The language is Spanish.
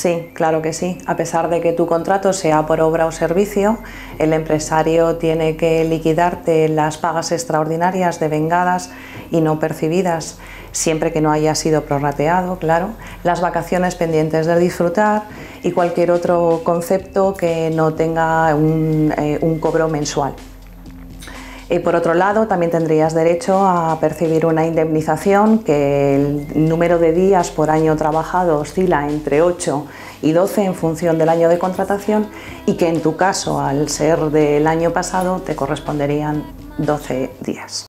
Sí, claro que sí. A pesar de que tu contrato sea por obra o servicio, el empresario tiene que liquidarte las pagas extraordinarias de vengadas y no percibidas, siempre que no haya sido prorrateado, claro, las vacaciones pendientes de disfrutar y cualquier otro concepto que no tenga un, eh, un cobro mensual. Y por otro lado, también tendrías derecho a percibir una indemnización que el número de días por año trabajado oscila entre 8 y 12 en función del año de contratación y que en tu caso, al ser del año pasado, te corresponderían 12 días.